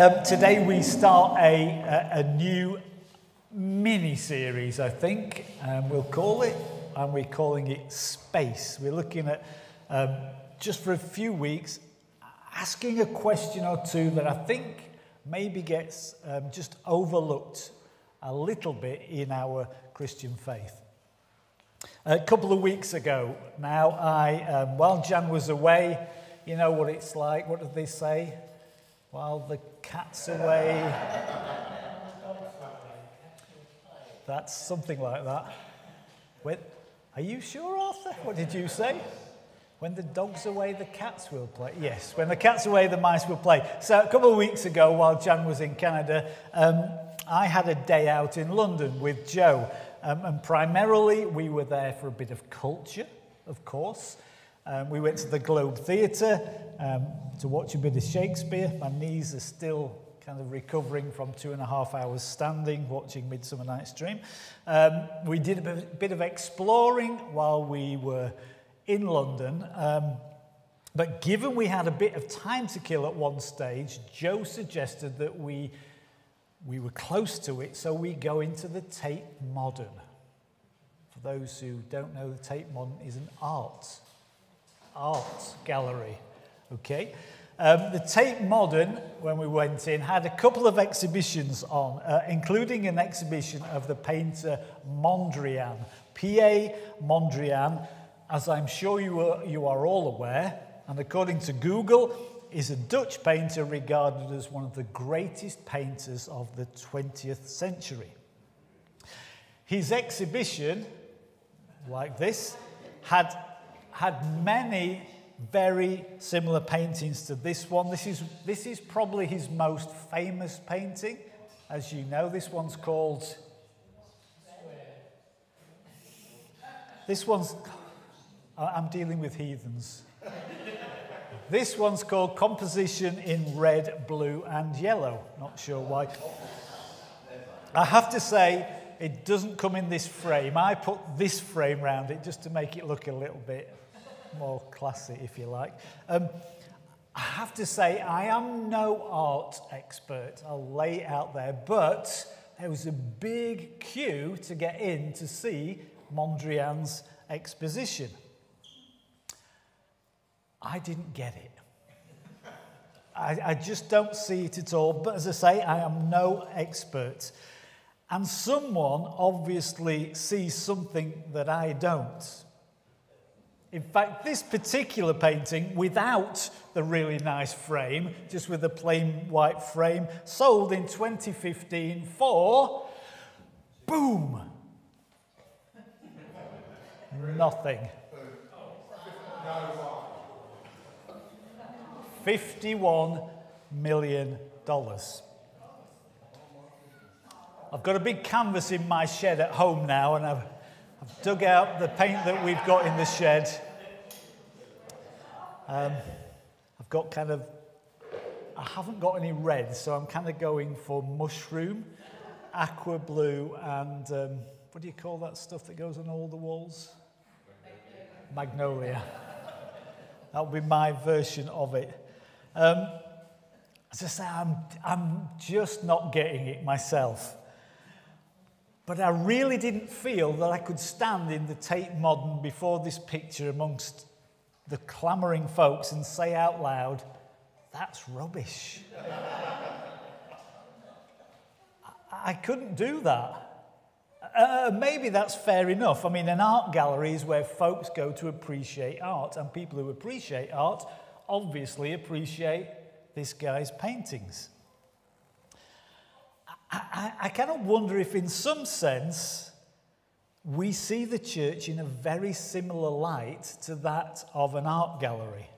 Um, today we start a, a, a new mini series, I think, um, we'll call it, and we're calling it Space. We're looking at um, just for a few weeks asking a question or two that I think maybe gets um, just overlooked a little bit in our Christian faith. A couple of weeks ago now, I, um, while Jan was away, you know what it's like. What did they say? While the cat's away. That's something like that. When, are you sure, Arthur? What did you say? When the dog's away, the cats will play. Yes, when the cat's away, the mice will play. So, a couple of weeks ago, while Jan was in Canada, um, I had a day out in London with Joe. Um, and primarily, we were there for a bit of culture, of course. Um, we went to the Globe Theatre um, to watch a bit of Shakespeare. My knees are still kind of recovering from two and a half hours standing watching Midsummer Night's Dream. Um, we did a bit of exploring while we were in London. Um, but given we had a bit of time to kill at one stage, Joe suggested that we, we were close to it, so we go into the Tate Modern. For those who don't know, the Tate Modern is an art art gallery. Okay? Um, the Tate Modern, when we went in, had a couple of exhibitions on, uh, including an exhibition of the painter Mondrian. P.A. Mondrian, as I'm sure you are, you are all aware, and according to Google, is a Dutch painter regarded as one of the greatest painters of the 20th century. His exhibition, like this, had had many very similar paintings to this one. This is, this is probably his most famous painting. As you know, this one's called. This one's. I'm dealing with heathens. this one's called Composition in Red, Blue, and Yellow. Not sure why. I have to say, it doesn't come in this frame. I put this frame round it just to make it look a little bit more classy, if you like. Um, I have to say, I am no art expert. I'll lay it out there, but there was a big queue to get in to see Mondrian's exposition. I didn't get it. I, I, just don't see it at all. But as I say, I am no expert. And someone obviously sees something that I don't. In fact, this particular painting, without the really nice frame, just with a plain white frame, sold in 2015 for boom, nothing. $51 million. I've got a big canvas in my shed at home now, and I've I've dug out the paint that we've got in the shed. Um, I've got kind of, I haven't got any red, so I'm kind of going for mushroom, aqua blue, and um, what do you call that stuff that goes on all the walls? Magnolia. That'll be my version of it. Um, as I say, I'm, I'm just not getting it myself. But I really didn't feel that I could stand in the Tate Modern before this picture amongst the clamouring folks and say out loud, that's rubbish. I couldn't do that. Uh, maybe that's fair enough. I mean, an art gallery is where folks go to appreciate art, and people who appreciate art obviously appreciate this guy's paintings. I, I of wonder if, in some sense, we see the church in a very similar light to that of an art gallery.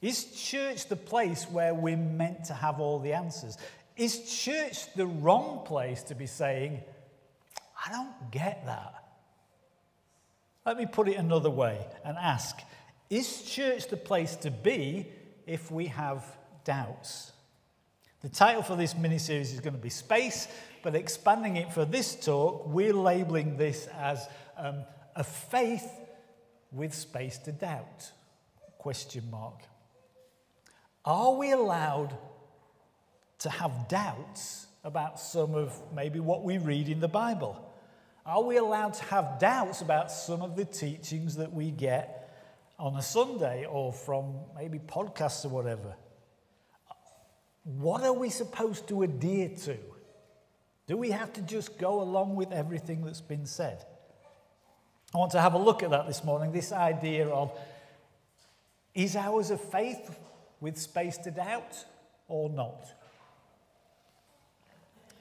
Is church the place where we're meant to have all the answers? Is church the wrong place to be saying, I don't get that? Let me put it another way and ask Is church the place to be if we have doubts? The title for this mini series is going to be Space, but expanding it for this talk, we're labeling this as um, a faith with space to doubt. Question mark. Are we allowed to have doubts about some of maybe what we read in the Bible? Are we allowed to have doubts about some of the teachings that we get on a Sunday or from maybe podcasts or whatever? What are we supposed to adhere to? Do we have to just go along with everything that's been said? I want to have a look at that this morning this idea of is ours a faith with space to doubt or not?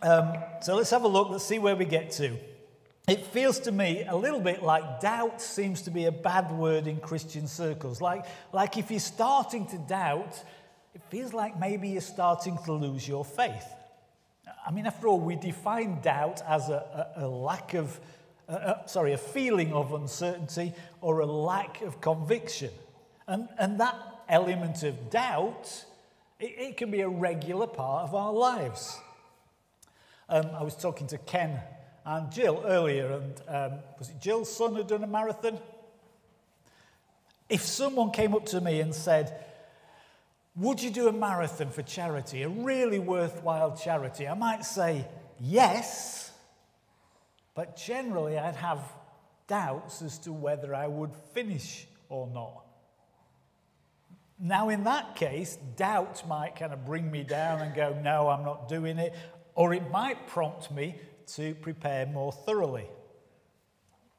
Um, so let's have a look, let's see where we get to. It feels to me a little bit like doubt seems to be a bad word in Christian circles. Like, like if you're starting to doubt, it feels like maybe you're starting to lose your faith. I mean, after all, we define doubt as a, a, a lack of, uh, sorry, a feeling of uncertainty or a lack of conviction. And, and that element of doubt, it, it can be a regular part of our lives. Um, I was talking to Ken and Jill earlier, and um, was it Jill's son who done a marathon? If someone came up to me and said, Would you do a marathon for charity, a really worthwhile charity? I might say yes, but generally I'd have doubts as to whether I would finish or not. Now, in that case, doubt might kind of bring me down and go, No, I'm not doing it. Or it might prompt me to prepare more thoroughly.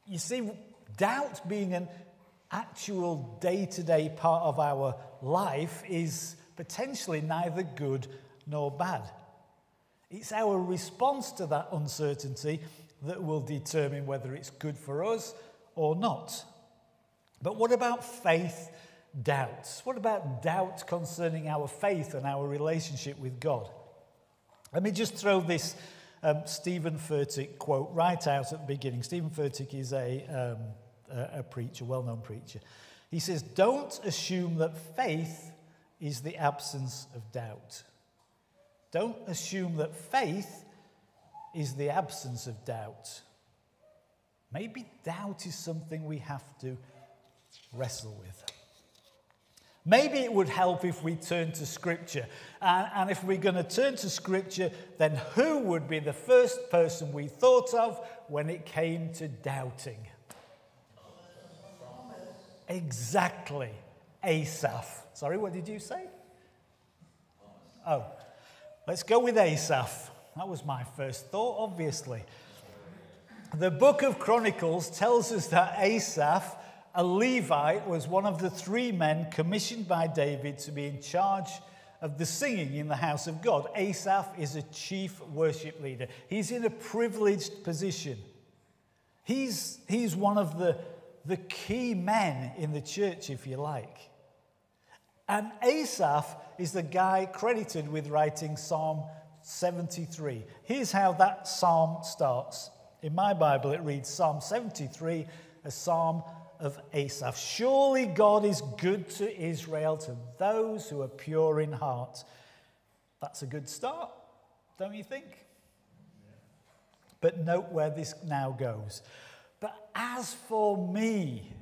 You see, doubt being an actual day to day part of our life is potentially neither good nor bad. It's our response to that uncertainty that will determine whether it's good for us or not. But what about faith doubts? What about doubt concerning our faith and our relationship with God? Let me just throw this um, Steven Furtick quote right out at the beginning. Steven Furtick is a, um, a, preacher, a well known preacher. He says, Don't assume that faith is the absence of doubt. Don't assume that faith is the absence of doubt. Maybe doubt is something we have to wrestle with. Maybe it would help if we turn to Scripture. And if we're going to turn to Scripture, then who would be the first person we thought of when it came to doubting? Exactly. Asaph. Sorry, what did you say? Oh, let's go with Asaph. That was my first thought, obviously. The book of Chronicles tells us that Asaph a Levite was one of the three men commissioned by David to be in charge of the singing in the house of God. Asaph is a chief worship leader, he's in a privileged position. He's, he's one of the, the key men in the church, if you like. And Asaph is the guy credited with writing Psalm 73. Here's how that psalm starts. In my Bible, it reads Psalm 73, a psalm of Asaph. Surely God is good to Israel, to those who are pure in heart. That's a good start, don't you think? But note where this now goes. But as for me,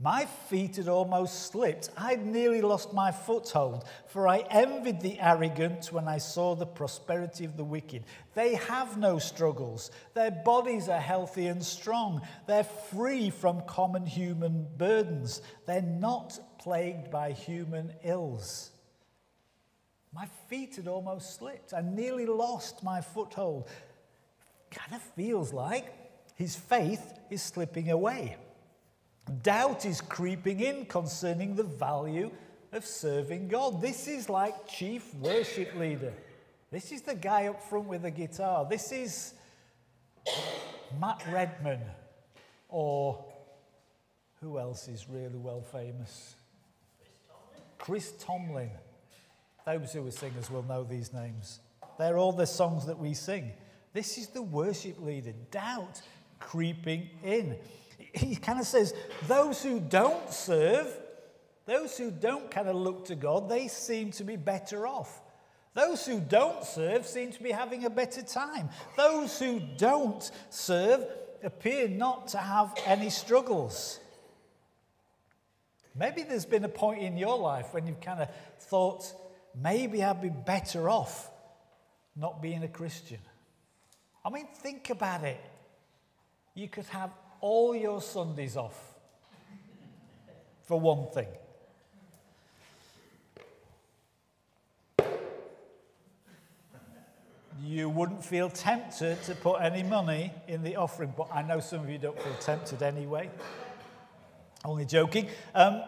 my feet had almost slipped. I'd nearly lost my foothold, for I envied the arrogant when I saw the prosperity of the wicked. They have no struggles. Their bodies are healthy and strong. They're free from common human burdens. They're not plagued by human ills. My feet had almost slipped. I nearly lost my foothold. Kind of feels like his faith is slipping away. Doubt is creeping in concerning the value of serving God. This is like chief worship leader. This is the guy up front with the guitar. This is Matt Redman. Or who else is really well famous? Chris Tomlin. Those who are singers will know these names. They're all the songs that we sing. This is the worship leader. Doubt creeping in he kind of says, those who don't serve, those who don't kind of look to God, they seem to be better off. Those who don't serve seem to be having a better time. Those who don't serve appear not to have any struggles. Maybe there's been a point in your life when you've kind of thought, maybe I'd be better off not being a Christian? I mean, think about it. You could have all your Sundays off for one thing. You wouldn't feel tempted to put any money in the offering, but I know some of you don't feel tempted anyway. Only joking. Um,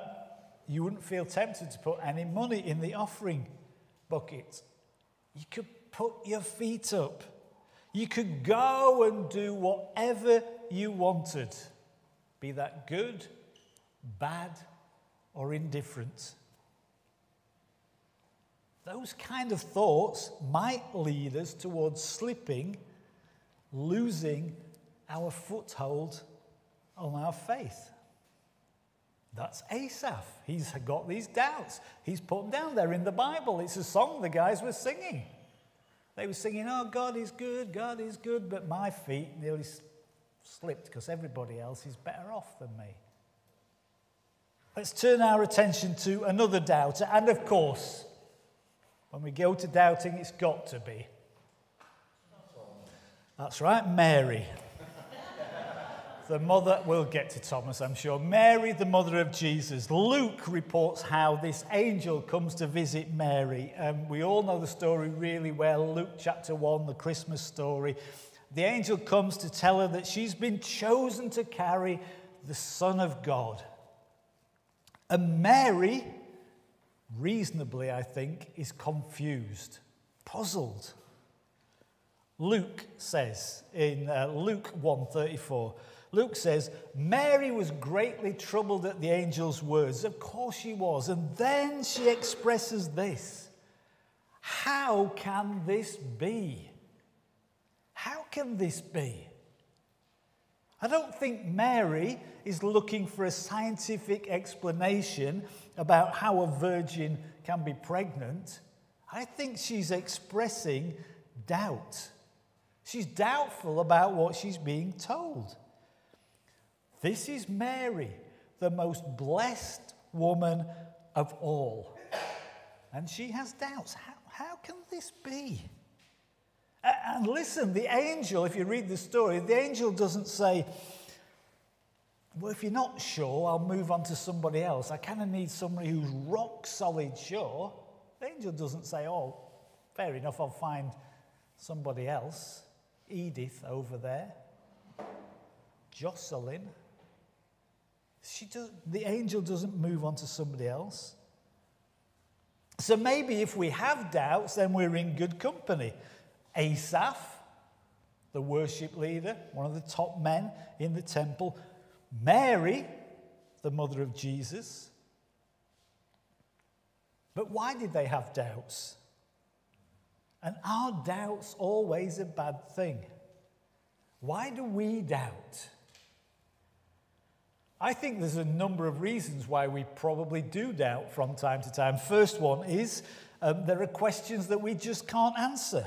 you wouldn't feel tempted to put any money in the offering bucket. You could put your feet up. You could go and do whatever you wanted, be that good, bad, or indifferent. Those kind of thoughts might lead us towards slipping, losing our foothold on our faith. That's Asaph. He's got these doubts. He's put them down there in the Bible. It's a song the guys were singing. They were singing, Oh, God is good, God is good, but my feet nearly slipped because everybody else is better off than me. Let's turn our attention to another doubter. And of course, when we go to doubting, it's got to be. That's right, Mary the mother, we'll get to Thomas, I'm sure. Mary, the mother of Jesus. Luke reports how this angel comes to visit Mary. Um, we all know the story really well. Luke chapter 1, the Christmas story. The angel comes to tell her that she's been chosen to carry the Son of God. And Mary, reasonably, I think, is confused, puzzled. Luke says in uh, Luke 134 Luke says, Mary was greatly troubled at the angel's words. Of course she was. And then she expresses this How can this be? How can this be? I don't think Mary is looking for a scientific explanation about how a virgin can be pregnant. I think she's expressing doubt. She's doubtful about what she's being told. This is Mary, the most blessed woman of all. And she has doubts. How, how can this be? And listen, the angel, if you read the story, the angel doesn't say, Well, if you're not sure, I'll move on to somebody else. I kind of need somebody who's rock solid sure. The angel doesn't say, Oh, fair enough, I'll find somebody else. Edith over there. Jocelyn. She does, the angel doesn't move on to somebody else. So maybe if we have doubts, then we're in good company. Asaph, the worship leader, one of the top men in the temple. Mary, the mother of Jesus. But why did they have doubts? And are doubts always a bad thing? Why do we doubt? I think there's a number of reasons why we probably do doubt from time to time. First one is um, there are questions that we just can't answer.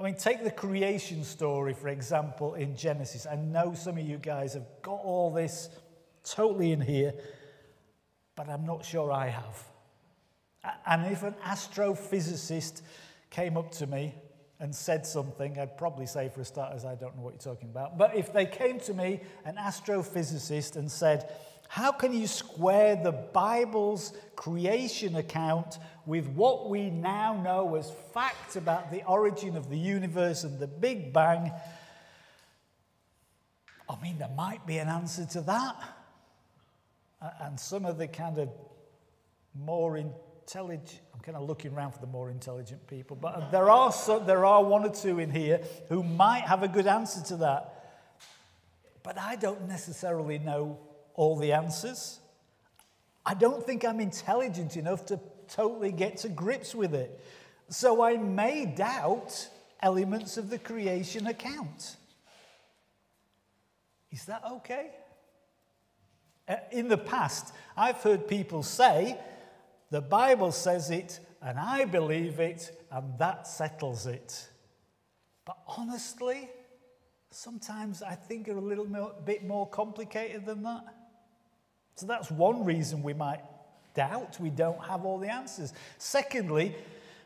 I mean, take the creation story, for example, in Genesis. I know some of you guys have got all this totally in here, but I'm not sure I have. And if an astrophysicist came up to me and said something, I'd probably say for starters, I don't know what you're talking about. But if they came to me, an astrophysicist, and said, How can you square the Bible's creation account with what we now know as fact about the origin of the universe and the Big Bang? I mean, there might be an answer to that. And some of the kind of more intelligent, I'm kind of looking around for the more intelligent people, but there are, so, there are one or two in here who might have a good answer to that. But I don't necessarily know all the answers. I don't think I'm intelligent enough to totally get to grips with it. So I may doubt elements of the creation account. Is that okay? Uh, in the past, I've heard people say the Bible says it, and I believe it, and that settles it. But honestly, sometimes I think are a little bit more complicated than that. So that's one reason we might doubt we don't have all the answers. Secondly,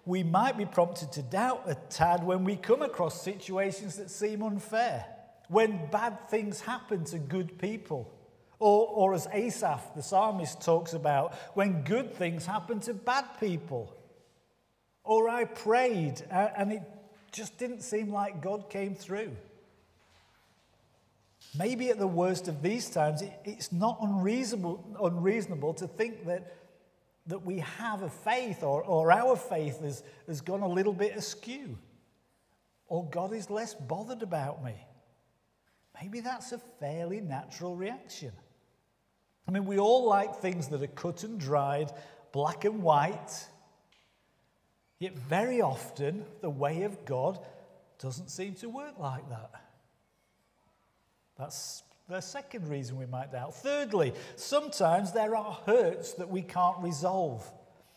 we might be prompted to doubt a tad when we come across situations that seem unfair, when bad things happen to good people, or, or as Asaph, the psalmist, talks about, when good things happen to bad people. Or I prayed and it just didn't seem like God came through. Maybe at the worst of these times, it's not unreasonable, unreasonable to think that, that we have a faith or, or our faith has, has gone a little bit askew. Or God is less bothered about me. Maybe that's a fairly natural reaction. I mean, we all like things that are cut and dried, black and white. Yet, very often, the way of God doesn't seem to work like that. That's the second reason we might doubt. Thirdly, sometimes there are hurts that we can't resolve.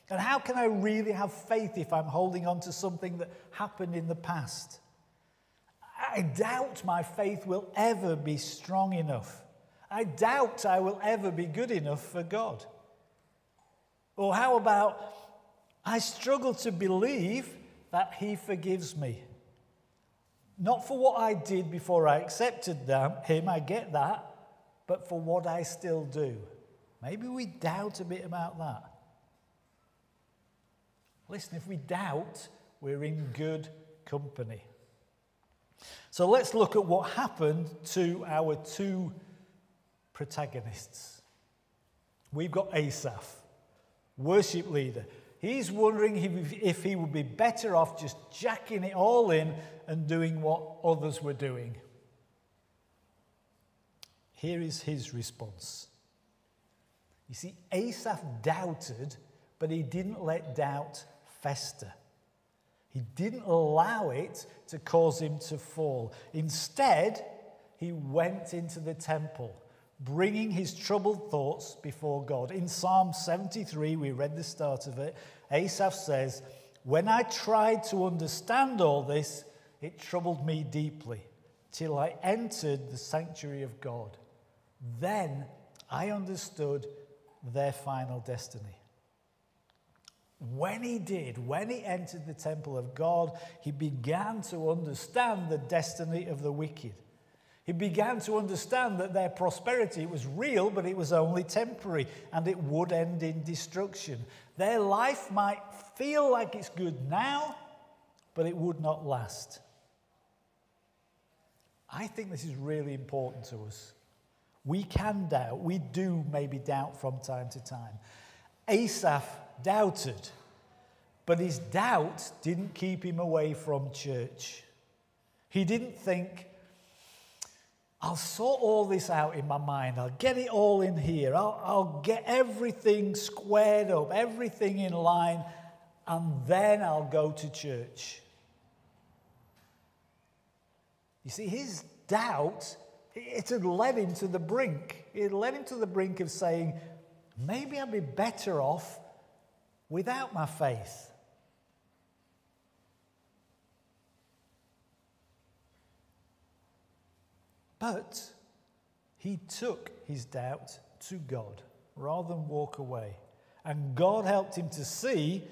And how can I really have faith if I'm holding on to something that happened in the past? I doubt my faith will ever be strong enough. I doubt I will ever be good enough for God. Or how about I struggle to believe that He forgives me? Not for what I did before I accepted him, I get that, but for what I still do. Maybe we doubt a bit about that. Listen, if we doubt, we're in good company. So let's look at what happened to our two protagonists. We've got Asaph, worship leader. He's wondering if he would be better off just jacking it all in and doing what others were doing. Here is his response. You see, Asaph doubted, but he didn't let doubt fester. He didn't allow it to cause him to fall. Instead, he went into the temple, bringing his troubled thoughts before God. In Psalm 73, we read the start of it, Asaph says, When I tried to understand all this, it troubled me deeply till I entered the sanctuary of God. Then I understood their final destiny. When he did, when he entered the temple of God, he began to understand the destiny of the wicked. He began to understand that their prosperity was real, but it was only temporary and it would end in destruction. Their life might feel like it's good now, but it would not last. I think this is really important to us. We can doubt. We do maybe doubt from time to time. Asaph doubted, but his doubt didn't keep him away from church. He didn't think, I'll sort all this out in my mind. I'll get it all in here. I'll, I'll get everything squared up, everything in line, and then I'll go to church. You see, his doubt, it had led him to the brink. It led him to the brink of saying, maybe I'd be better off without my faith. But he took his doubt to God rather than walk away. And God helped him to see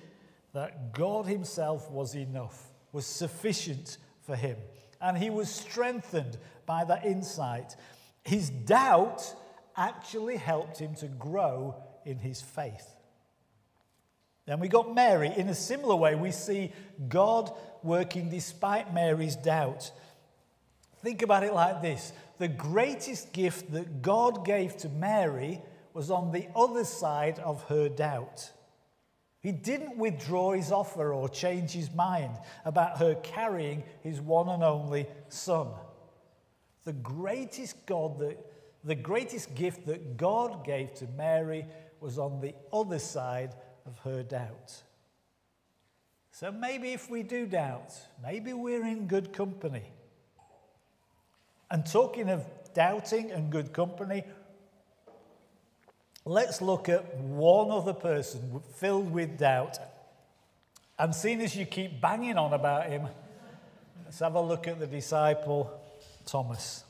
that God Himself was enough, was sufficient for him and he was strengthened by that insight. His doubt actually helped him to grow in his faith. Then we got Mary. In a similar way, we see God working despite Mary's doubt. Think about it like this the greatest gift that God gave to Mary was on the other side of her doubt. He didn't withdraw his offer or change his mind about her carrying his one and only son. The greatest God that the greatest gift that God gave to Mary was on the other side of her doubt. So maybe if we do doubt, maybe we're in good company. And talking of doubting and good company, Let's look at one other person filled with doubt. And seeing as you keep banging on about him, let's have a look at the disciple Thomas.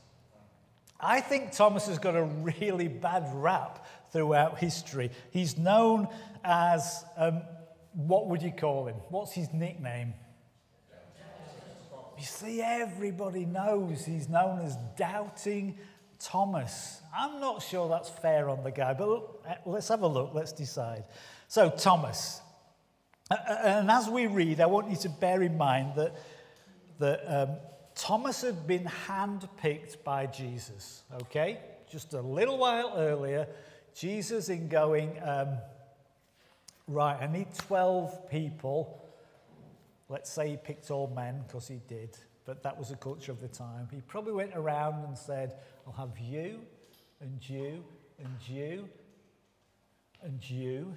I think Thomas has got a really bad rap throughout history. He's known as um, what would you call him? What's his nickname? You see, everybody knows he's known as Doubting Thomas. I'm not sure that's fair on the guy, but let's have a look, let's decide. So, Thomas. And as we read, I want you to bear in mind that, that um, Thomas had been handpicked by Jesus, okay? Just a little while earlier, Jesus, in going, um, right, I need 12 people. Let's say he picked all men, because he did, but that was the culture of the time. He probably went around and said, I'll have you, and you, and you, and you,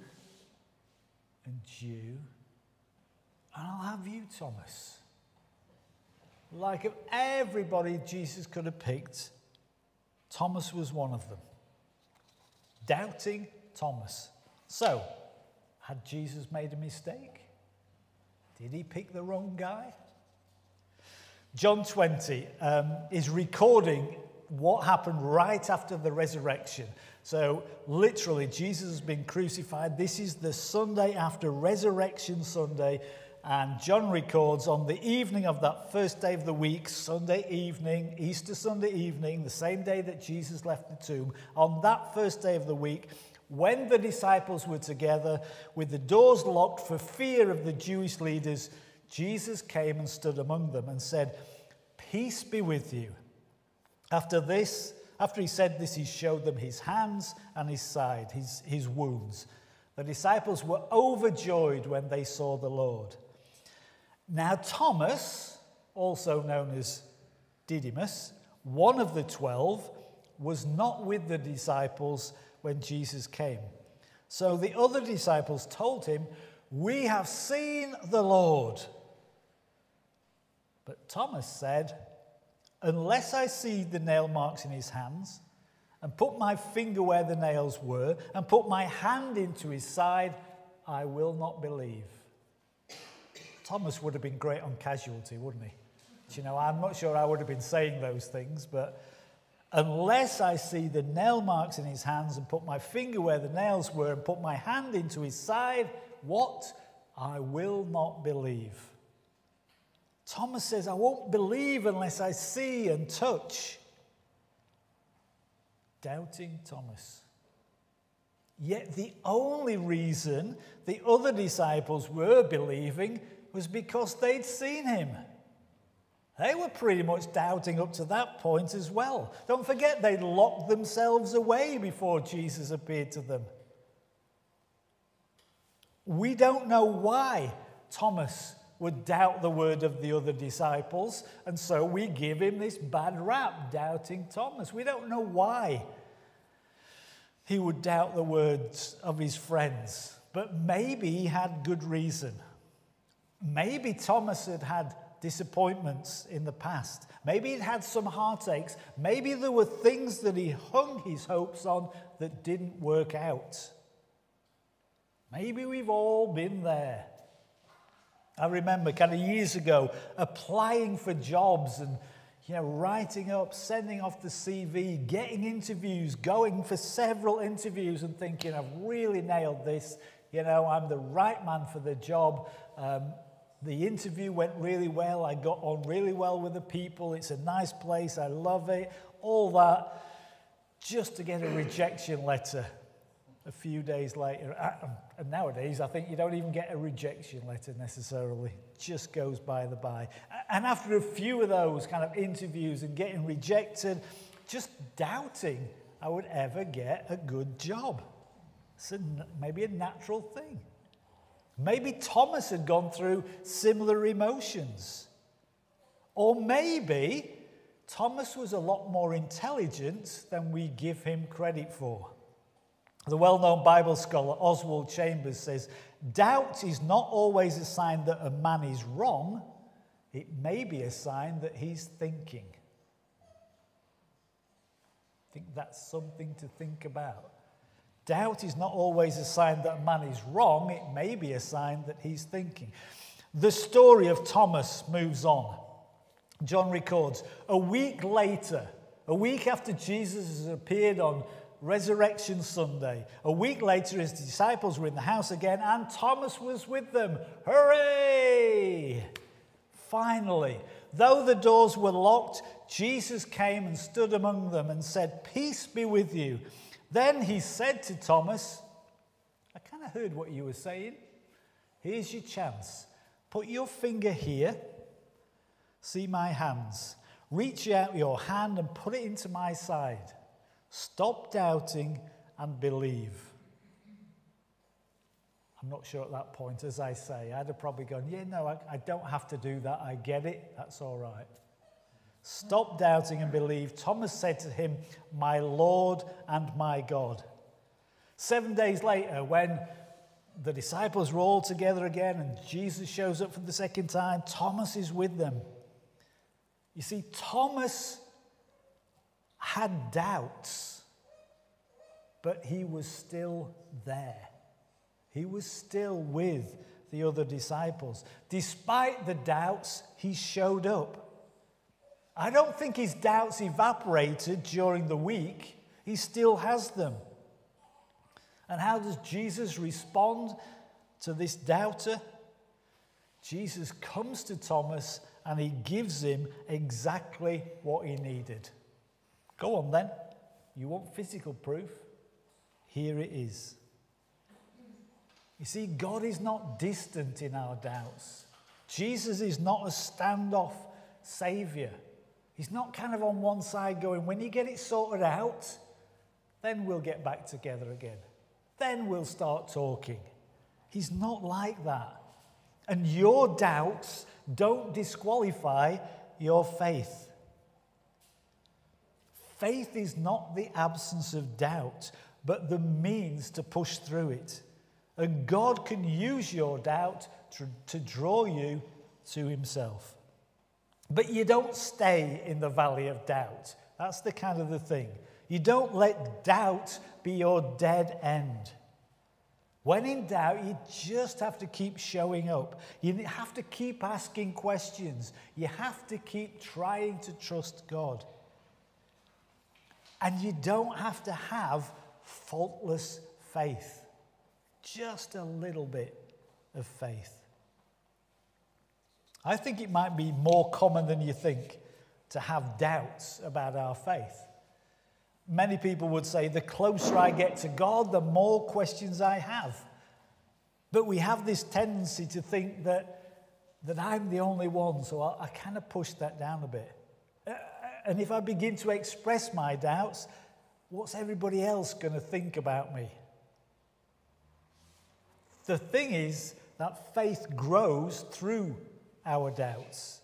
and you, and I'll have you, Thomas. Like of everybody Jesus could have picked, Thomas was one of them. Doubting Thomas. So, had Jesus made a mistake? Did he pick the wrong guy? John 20 um, is recording what happened right after the resurrection. So, literally, Jesus has been crucified. This is the Sunday after Resurrection Sunday. And John records on the evening of that first day of the week, Sunday evening, Easter Sunday evening, the same day that Jesus left the tomb, on that first day of the week, when the disciples were together with the doors locked for fear of the Jewish leaders, Jesus came and stood among them and said, Peace be with you. After this, after he said this, he showed them his hands and his side, his, his wounds. The disciples were overjoyed when they saw the Lord. Now, Thomas, also known as Didymus, one of the twelve, was not with the disciples when Jesus came. So the other disciples told him, We have seen the Lord. But Thomas said, Unless I see the nail marks in his hands, and put my finger where the nails were, and put my hand into his side, I will not believe. Thomas would have been great on casualty, wouldn't he? you know, I'm not sure I would have been saying those things, but unless I see the nail marks in his hands and put my finger where the nails were and put my hand into his side, what? I will not believe. Thomas says, I won't believe unless I see and touch. Doubting Thomas. Yet the only reason the other disciples were believing was because they'd seen him. They were pretty much doubting up to that point as well. Don't forget, they'd locked themselves away before Jesus appeared to them. We don't know why Thomas would doubt the word of the other disciples, and so we give him this bad rap, doubting Thomas. We don't know why he would doubt the words of his friends, but maybe he had good reason. Maybe Thomas had had disappointments in the past. Maybe he'd had some heartaches. Maybe there were things that he hung his hopes on that didn't work out. Maybe we've all been there. I remember kind of years ago applying for jobs and you know, writing up, sending off the CV, getting interviews, going for several interviews and thinking, I've really nailed this. You know, I'm the right man for the job. Um, the interview went really well. I got on really well with the people. It's a nice place. I love it. All that just to get a rejection letter a few days later. And nowadays, I think you don't even get a rejection letter necessarily, just goes by the by. And after a few of those kind of interviews and getting rejected, just doubting I would ever get a good job. It's a, maybe a natural thing. Maybe Thomas had gone through similar emotions. Or maybe Thomas was a lot more intelligent than we give him credit for. The well known Bible scholar Oswald Chambers says, Doubt is not always a sign that a man is wrong, it may be a sign that he's thinking. I think that's something to think about. Doubt is not always a sign that a man is wrong, it may be a sign that he's thinking. The story of Thomas moves on. John records a week later, a week after Jesus has appeared on Resurrection Sunday. A week later, his disciples were in the house again, and Thomas was with them. Hooray! Finally, though the doors were locked, Jesus came and stood among them and said, Peace be with you. Then he said to Thomas, I kind of heard what you were saying. Here's your chance. Put your finger here. See my hands. Reach out your hand and put it into my side. Stop doubting and believe. I'm not sure at that point, as I say, I'd have probably gone, Yeah, no, I, I don't have to do that. I get it. That's all right. Stop doubting and believe. Thomas said to him, My Lord and my God. Seven days later, when the disciples were all together again and Jesus shows up for the second time, Thomas is with them. You see, Thomas had doubts, but he was still there. He was still with the other disciples. Despite the doubts, he showed up. I don't think his doubts evaporated during the week, he still has them. And how does Jesus respond to this doubter? Jesus comes to Thomas and he gives him exactly what he needed. Go on then. You want physical proof? Here it is. You see, God is not distant in our doubts. Jesus is not a standoff savior. He's not kind of on one side going, when you get it sorted out, then we'll get back together again. Then we'll start talking. He's not like that. And your doubts don't disqualify your faith. Faith is not the absence of doubt, but the means to push through it. And God can use your doubt to, to draw you to Himself. But you don't stay in the valley of doubt. That's the kind of the thing. You don't let doubt be your dead end. When in doubt, you just have to keep showing up. You have to keep asking questions. You have to keep trying to trust God. And you don't have to have faultless faith, just a little bit of faith. I think it might be more common than you think to have doubts about our faith. Many people would say, the closer I get to God, the more questions I have. But we have this tendency to think that, that I'm the only one, so I, I kind of push that down a bit. And if I begin to express my doubts, what's everybody else going to think about me? The thing is that faith grows through our doubts.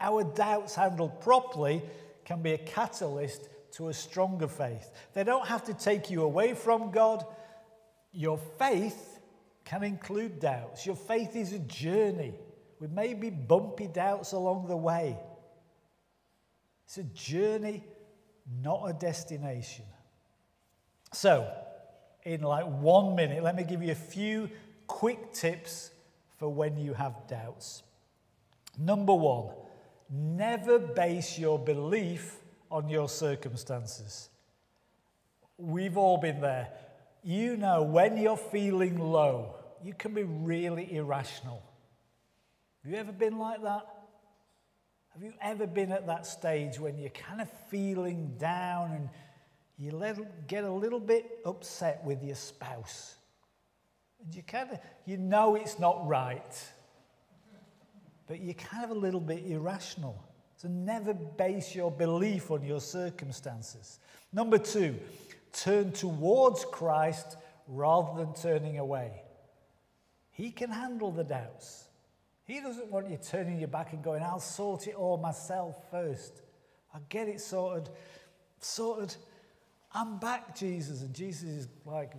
Our doubts handled properly can be a catalyst to a stronger faith. They don't have to take you away from God. Your faith can include doubts. Your faith is a journey with maybe bumpy doubts along the way. It's a journey, not a destination. So, in like one minute, let me give you a few quick tips for when you have doubts. Number one, never base your belief on your circumstances. We've all been there. You know, when you're feeling low, you can be really irrational. Have you ever been like that? Have you ever been at that stage when you're kind of feeling down and you let, get a little bit upset with your spouse? And you kind of, you know it's not right, but you're kind of a little bit irrational. So never base your belief on your circumstances. Number two, turn towards Christ rather than turning away. He can handle the doubts. He doesn't want you turning your back and going, I'll sort it all myself first. I'll get it sorted. Sorted. I'm back, Jesus. And Jesus is like,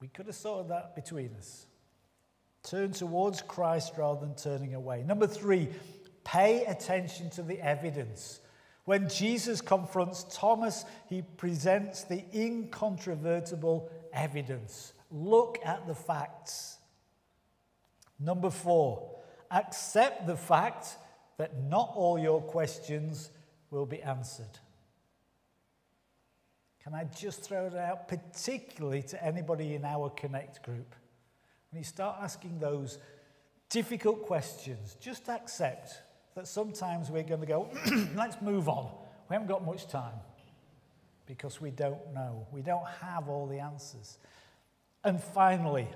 we could have sorted that between us. Turn towards Christ rather than turning away. Number three, pay attention to the evidence. When Jesus confronts Thomas, he presents the incontrovertible evidence. Look at the facts. Number four, accept the fact that not all your questions will be answered. Can I just throw it out, particularly to anybody in our Connect group? When you start asking those difficult questions, just accept that sometimes we're going to go, let's move on. We haven't got much time because we don't know. We don't have all the answers. And finally,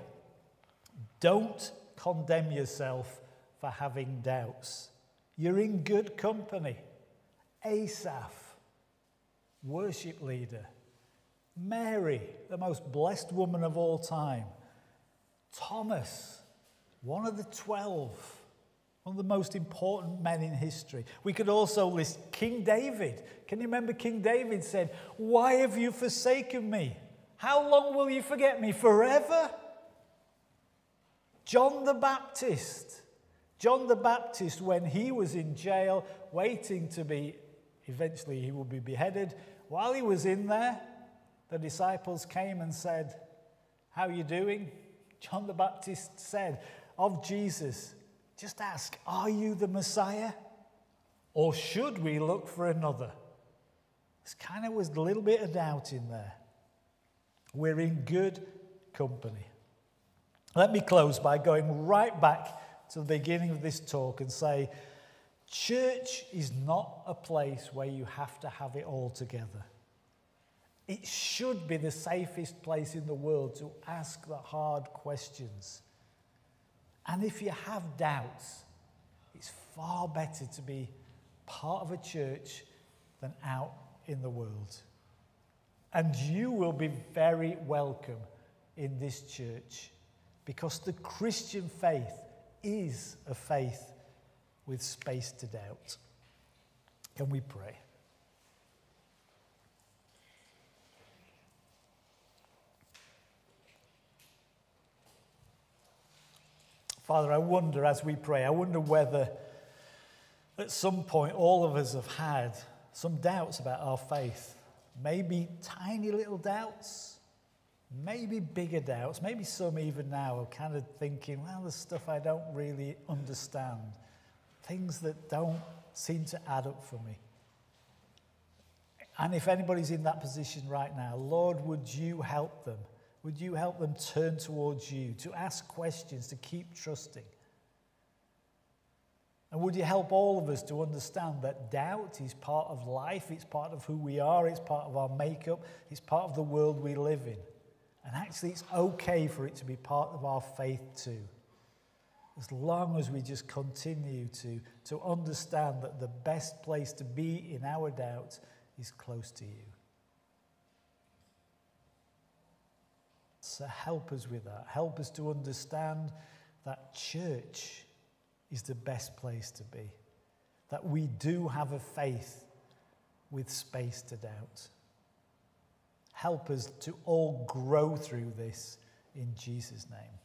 don't condemn yourself for having doubts. You're in good company. Asaph, worship leader. Mary, the most blessed woman of all time. Thomas, one of the twelve, one of the most important men in history. We could also list King David. Can you remember King David said, Why have you forsaken me? How long will you forget me? Forever? John the Baptist. John the Baptist, when he was in jail, waiting to be, eventually he will be beheaded, while he was in there, the disciples came and said, How are you doing? John the Baptist said of Jesus, Just ask, Are you the Messiah? Or should we look for another? This kind of was a little bit of doubt in there. We're in good company. Let me close by going right back to the beginning of this talk and say, Church is not a place where you have to have it all together. It should be the safest place in the world to ask the hard questions. And if you have doubts, it's far better to be part of a church than out in the world. And you will be very welcome in this church because the Christian faith is a faith with space to doubt. Can we pray? Father, I wonder as we pray, I wonder whether at some point all of us have had some doubts about our faith. Maybe tiny little doubts, maybe bigger doubts, maybe some even now are kind of thinking, well, there's stuff I don't really understand, things that don't seem to add up for me. And if anybody's in that position right now, Lord, would you help them? Would you help them turn towards you, to ask questions, to keep trusting? And would you help all of us to understand that doubt is part of life, it's part of who we are, it's part of our makeup, it's part of the world we live in. And actually, it's okay for it to be part of our faith too. As long as we just continue to, to understand that the best place to be in our doubt is close to you. So help us with that. Help us to understand that church is the best place to be. That we do have a faith with space to doubt. Help us to all grow through this in Jesus' name.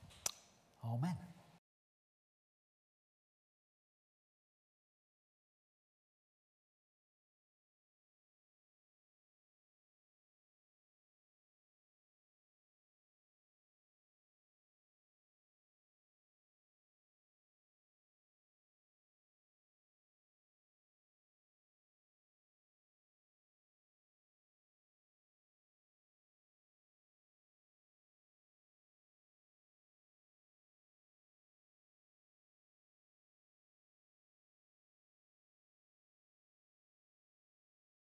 Amen.